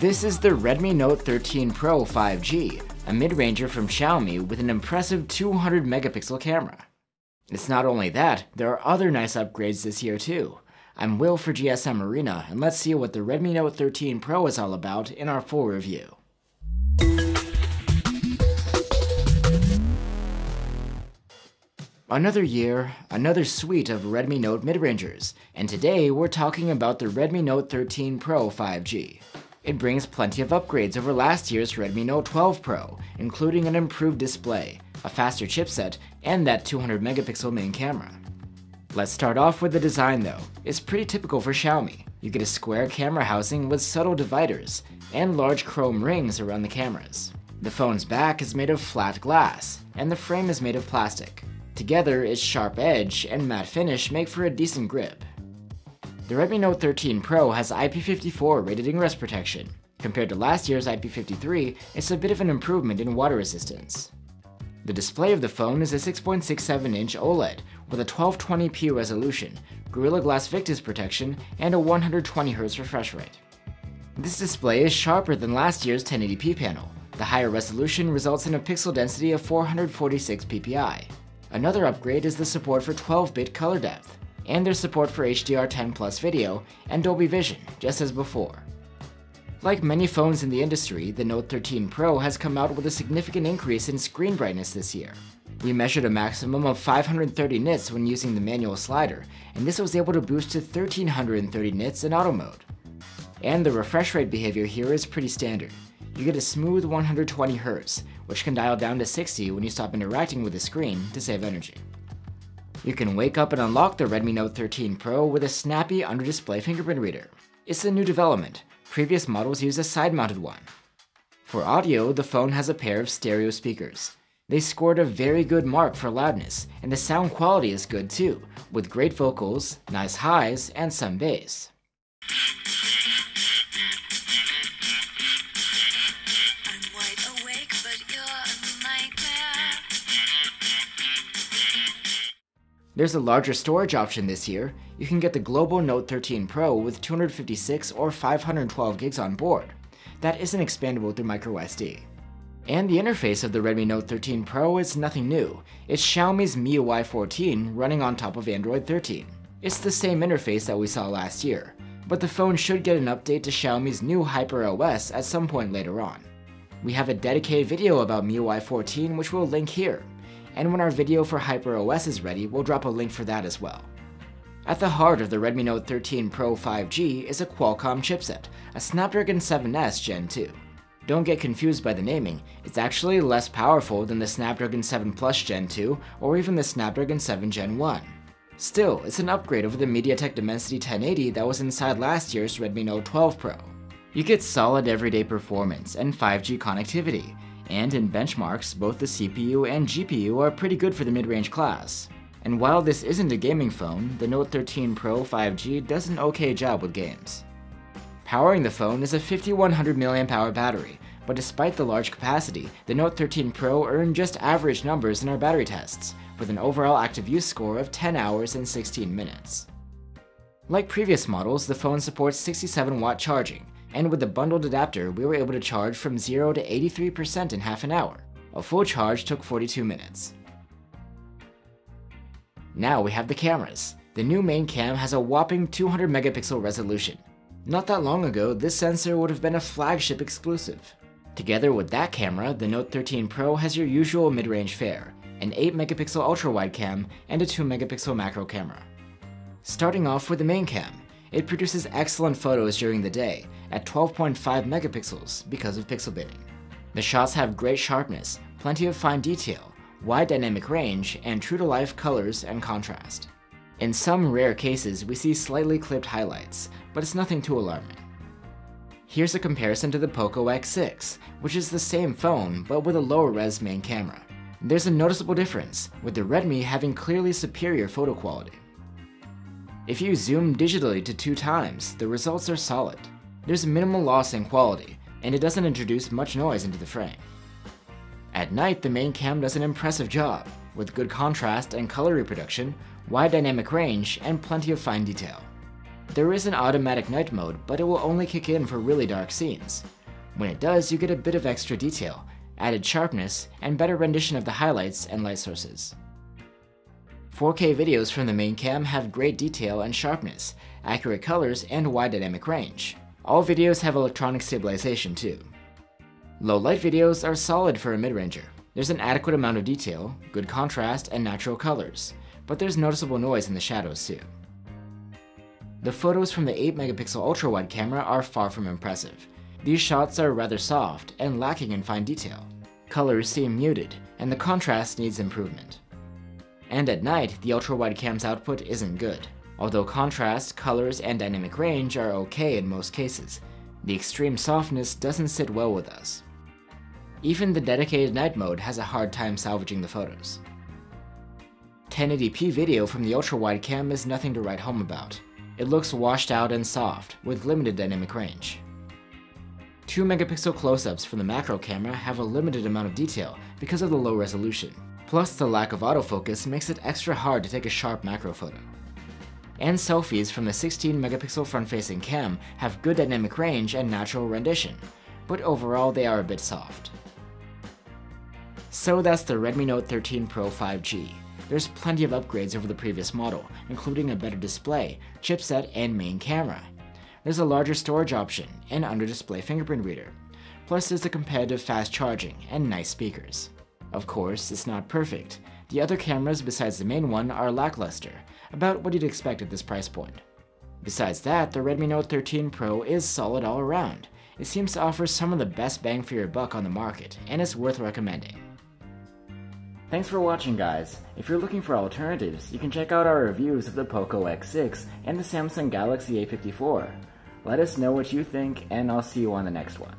This is the Redmi Note 13 Pro 5G, a mid-ranger from Xiaomi with an impressive 200 megapixel camera. It's not only that, there are other nice upgrades this year too. I'm Will for GSM Arena, and let's see what the Redmi Note 13 Pro is all about in our full review. Another year, another suite of Redmi Note mid-rangers, and today we're talking about the Redmi Note 13 Pro 5G. It brings plenty of upgrades over last year's Redmi Note 12 Pro, including an improved display, a faster chipset, and that 200 megapixel main camera. Let's start off with the design though. It's pretty typical for Xiaomi. You get a square camera housing with subtle dividers, and large chrome rings around the cameras. The phone's back is made of flat glass, and the frame is made of plastic. Together, its sharp edge and matte finish make for a decent grip. The Redmi Note 13 Pro has IP54 rated ingress protection. Compared to last year's IP53, it's a bit of an improvement in water resistance. The display of the phone is a 6.67-inch OLED with a 1220p resolution, Gorilla Glass Victus protection, and a 120Hz refresh rate. This display is sharper than last year's 1080p panel. The higher resolution results in a pixel density of 446 ppi. Another upgrade is the support for 12-bit color depth and their support for HDR10 Plus video and Dolby Vision, just as before. Like many phones in the industry, the Note 13 Pro has come out with a significant increase in screen brightness this year. We measured a maximum of 530 nits when using the manual slider, and this was able to boost to 1330 nits in auto mode. And the refresh rate behavior here is pretty standard. You get a smooth 120Hz, which can dial down to 60 when you stop interacting with the screen to save energy. You can wake up and unlock the Redmi Note 13 Pro with a snappy under-display fingerprint reader. It's a new development. Previous models used a side-mounted one. For audio, the phone has a pair of stereo speakers. They scored a very good mark for loudness, and the sound quality is good too, with great vocals, nice highs, and some bass. There's a larger storage option this year. You can get the Global Note 13 Pro with 256 or 512 gigs on board. That isn't expandable through microSD. And the interface of the Redmi Note 13 Pro is nothing new. It's Xiaomi's MIUI 14 running on top of Android 13. It's the same interface that we saw last year, but the phone should get an update to Xiaomi's new HyperOS at some point later on. We have a dedicated video about MIUI 14 which we'll link here and when our video for HyperOS is ready, we'll drop a link for that as well. At the heart of the Redmi Note 13 Pro 5G is a Qualcomm chipset, a Snapdragon 7S Gen 2. Don't get confused by the naming, it's actually less powerful than the Snapdragon 7 Plus Gen 2 or even the Snapdragon 7 Gen 1. Still, it's an upgrade over the MediaTek Dimensity 1080 that was inside last year's Redmi Note 12 Pro. You get solid everyday performance and 5G connectivity, and in benchmarks, both the CPU and GPU are pretty good for the mid-range class. And while this isn't a gaming phone, the Note 13 Pro 5G does an okay job with games. Powering the phone is a 5100 mAh battery, but despite the large capacity, the Note 13 Pro earned just average numbers in our battery tests, with an overall active use score of 10 hours and 16 minutes. Like previous models, the phone supports 67 watt charging, and with the bundled adapter, we were able to charge from 0 to 83% in half an hour. A full charge took 42 minutes. Now we have the cameras. The new main cam has a whopping 200 megapixel resolution. Not that long ago, this sensor would have been a flagship exclusive. Together with that camera, the Note 13 Pro has your usual mid-range fare, an 8 megapixel ultra-wide cam, and a 2 megapixel macro camera. Starting off with the main cam, it produces excellent photos during the day, at 12.5 megapixels because of pixel binning. The shots have great sharpness, plenty of fine detail, wide dynamic range, and true-to-life colors and contrast. In some rare cases, we see slightly clipped highlights, but it's nothing too alarming. Here's a comparison to the Poco X6, which is the same phone, but with a lower res main camera. There's a noticeable difference, with the Redmi having clearly superior photo quality. If you zoom digitally to two times, the results are solid. There's minimal loss in quality, and it doesn't introduce much noise into the frame. At night, the main cam does an impressive job, with good contrast and color reproduction, wide dynamic range, and plenty of fine detail. There is an automatic night mode, but it will only kick in for really dark scenes. When it does, you get a bit of extra detail, added sharpness, and better rendition of the highlights and light sources. 4K videos from the main cam have great detail and sharpness, accurate colors, and wide dynamic range. All videos have electronic stabilization too. Low light videos are solid for a mid-ranger. There's an adequate amount of detail, good contrast, and natural colors, but there's noticeable noise in the shadows too. The photos from the 8MP ultra-wide camera are far from impressive. These shots are rather soft and lacking in fine detail. Colors seem muted, and the contrast needs improvement. And at night, the ultra-wide cam's output isn't good. Although contrast, colors, and dynamic range are okay in most cases, the extreme softness doesn't sit well with us. Even the dedicated night mode has a hard time salvaging the photos. 1080p video from the ultra-wide cam is nothing to write home about. It looks washed out and soft, with limited dynamic range. 2 megapixel close-ups from the macro camera have a limited amount of detail because of the low resolution. Plus the lack of autofocus makes it extra hard to take a sharp macro photo. And selfies from the 16 megapixel front-facing cam have good dynamic range and natural rendition, but overall they are a bit soft. So that's the Redmi Note 13 Pro 5G. There's plenty of upgrades over the previous model, including a better display, chipset, and main camera. There's a larger storage option and under-display fingerprint reader. Plus there's a competitive fast charging and nice speakers. Of course, it's not perfect. The other cameras besides the main one are lackluster, about what you'd expect at this price point. Besides that, the Redmi Note 13 Pro is solid all around. It seems to offer some of the best bang for your buck on the market, and it's worth recommending. Thanks for watching guys. If you're looking for alternatives, you can check out our reviews of the POCO X6 and the Samsung Galaxy A54. Let us know what you think, and I'll see you on the next one.